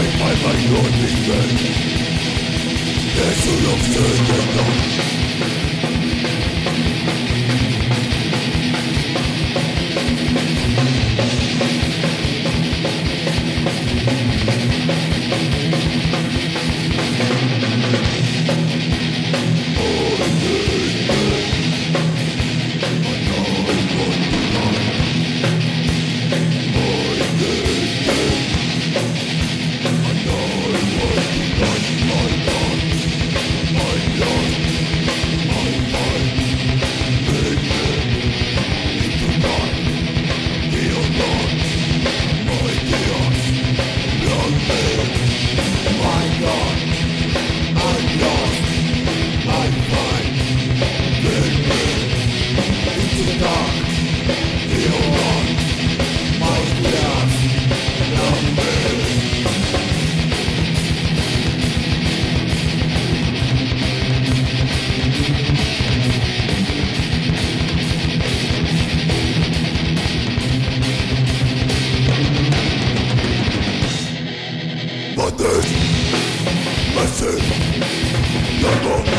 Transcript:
Ay, ay, ay, no olvides Que solo se tendrá method, method.